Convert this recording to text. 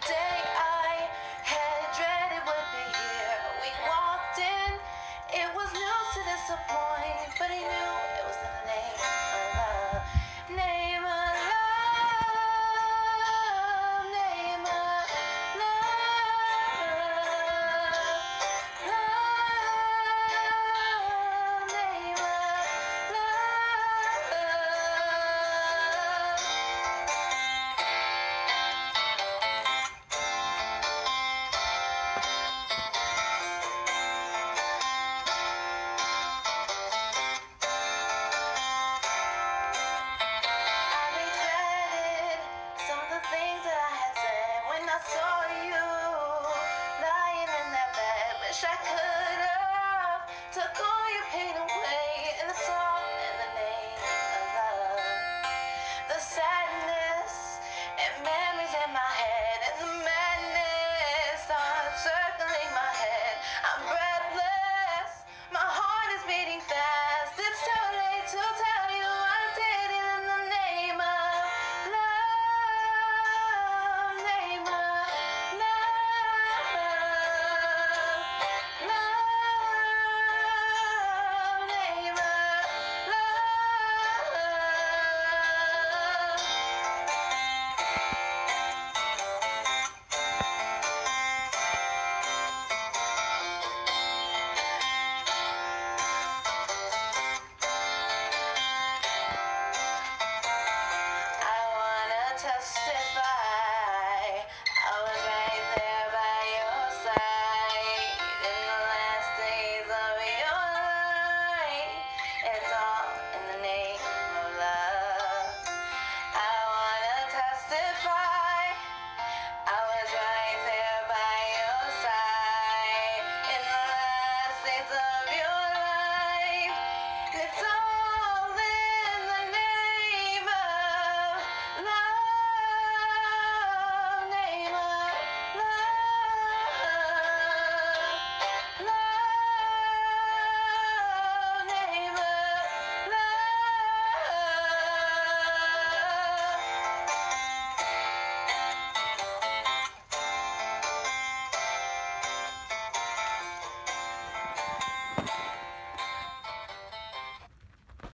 day. wish I could have took